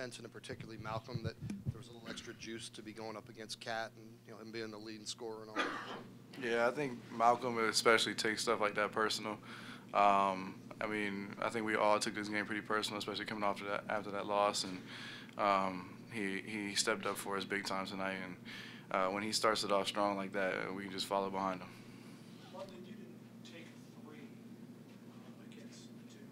defense, and particularly Malcolm, that there was a little extra juice to be going up against Cat and, you know, him being the leading scorer and all that? Yeah, I think Malcolm especially takes stuff like that personal. Um, I mean, I think we all took this game pretty personal, especially coming after that after that loss, and um, he he stepped up for us big time tonight. And uh, when he starts it off strong like that, we can just follow behind him. London, you didn't take three uh, against Duke.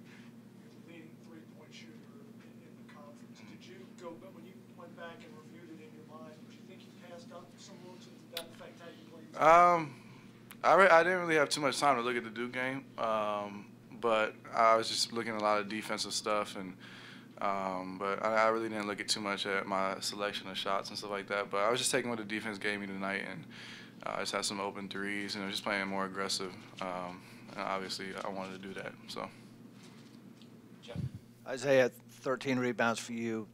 You're the leading three-point shooter in, in the conference. Did you go, but when you went back and reviewed it in your mind, did you think you passed up some looks and that affect how you played? Um, I, re- I didn't really have too much time to look at the Duke game, um, but I was just looking at a lot of defensive stuff, and um, but I, I really didn't look at too much at my selection of shots and stuff like that. But I was just taking what the defense gave me tonight, and uh, I just had some open threes, and I was just playing more aggressive. Um, and obviously, I wanted to do that. So Isaiah, 13 rebounds for you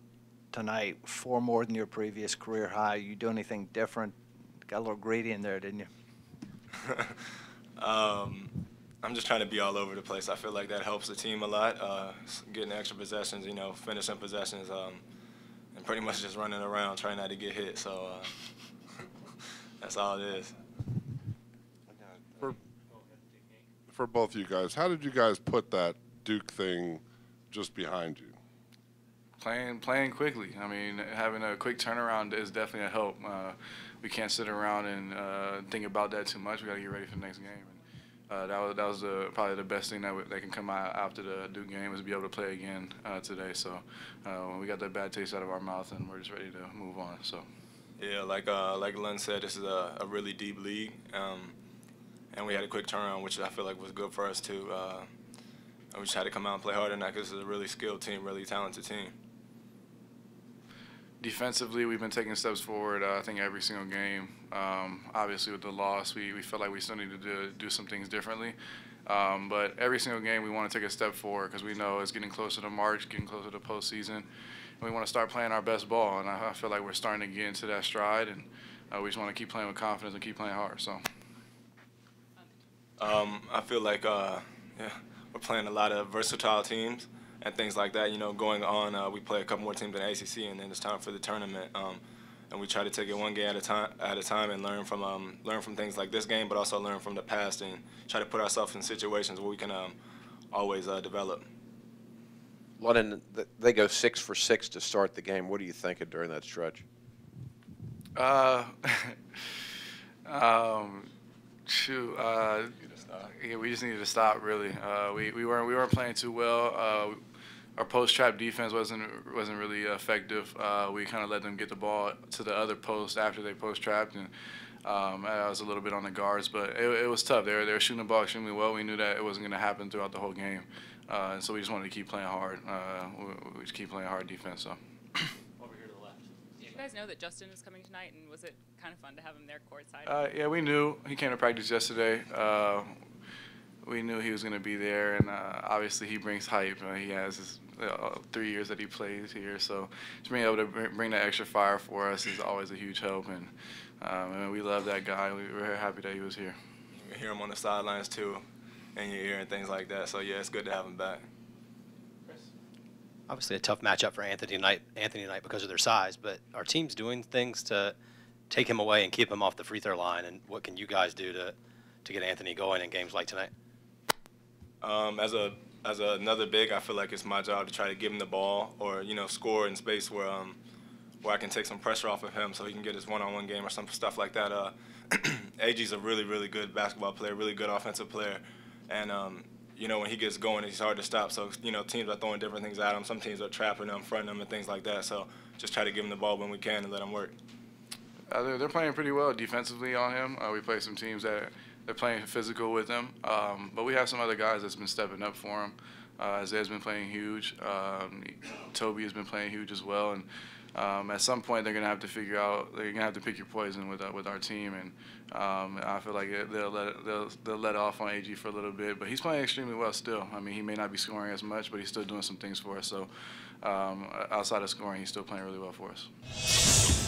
tonight, four more than your previous career high. You do anything different? Got a little greedy in there, didn't you? um, I'm just trying to be all over the place. I feel like that helps the team a lot. Uh, getting extra possessions, you know, finishing possessions, um, and pretty much just running around trying not to get hit. So uh, that's all it is. For, for both you guys, how did you guys put that Duke thing just behind you? Playing playing quickly. I mean, having a quick turnaround is definitely a help. Uh, we can't sit around and uh, think about that too much. We got to get ready for the next game. And, uh, that was that was the, probably the best thing that, that can come out after the Duke game is be able to play again uh, today. So uh, we got that bad taste out of our mouth, and we're just ready to move on. So. Yeah, like uh, like Lund said, this is a, a really deep league, um, and we had a quick turnaround, which I feel like was good for us too. We just had to come out and play hard tonight because it's a really skilled team, really talented team. Defensively, we've been taking steps forward. Uh, I think every single game. Um, obviously, with the loss, we, we felt like we still need to do, do some things differently. Um, but every single game, we want to take a step forward because we know it's getting closer to March, getting closer to postseason, and we want to start playing our best ball. And I, I feel like we're starting to get into that stride, and uh, we just want to keep playing with confidence and keep playing hard. So. Um, I feel like uh, yeah, we're playing a lot of versatile teams and things like that. You know, going on, uh, we play a couple more teams in the ACC, and then it's time for the tournament. Um, and we try to take it one game at a time, at a time, and learn from um, learn from things like this game, but also learn from the past, and try to put ourselves in situations where we can um, always uh, develop. London, th- they go six for six to start the game. What are you thinking during that stretch? Uh, um, shoot. Uh, yeah, we just needed to stop. Really, uh, we we weren't we weren't playing too well. Uh, our post trap defense wasn't wasn't really effective. Uh, we kind of let them get the ball to the other post after they post trapped, and um, I was a little bit on the guards, but it, it was tough. They were they were shooting the ball extremely well. We knew that it wasn't going to happen throughout the whole game, uh, and so we just wanted to keep playing hard. Uh, we, we just keep playing hard defense. So. Over here to the left. Did you guys know that Justin is coming tonight, and was it kind of fun to have him there courtside? Uh, yeah, we knew he came to practice yesterday. We knew he was going to be there, and uh, obviously he brings hype. Uh, he has his uh, three years that he plays here, so just being able to bring that extra fire for us is always a huge help. And um, and we love that guy. We were very happy that he was here. You hear him on the sidelines too, in your ear and things like that. So yeah, it's good to have him back. obviously a tough matchup for Anthony Knight, Anthony Knight because of their size, but our team's doing things to take him away and keep him off the free throw line. And what can you guys do to, to get Anthony going in games like tonight? Um, as a as a, another big, I feel like it's my job to try to give him the ball or you know score in space where um, where I can take some pressure off of him so he can get his one-on-one game or some stuff like that. Uh, AG's a really really good basketball player, really good offensive player, and um, you know when he gets going, he's hard to stop. So you know teams are throwing different things at him. Some teams are trapping him, fronting him, and things like that. So just try to give him the ball when we can and let him work. Uh, they're, they're playing pretty well defensively on him. Uh, we play some teams that they're playing physical with him, um, but we have some other guys that's been stepping up for him. Uh, Isaiah's been playing huge. Um, Tobey has been playing huge as well, and um, at some point they're gonna have to figure out they're gonna have to pick your poison with uh, with our team, and um, I feel like they'll let they'll they'll let off on AG for a little bit, but he's playing extremely well still. I mean, he may not be scoring as much, but he's still doing some things for us. So um, outside of scoring, he's still playing really well for us.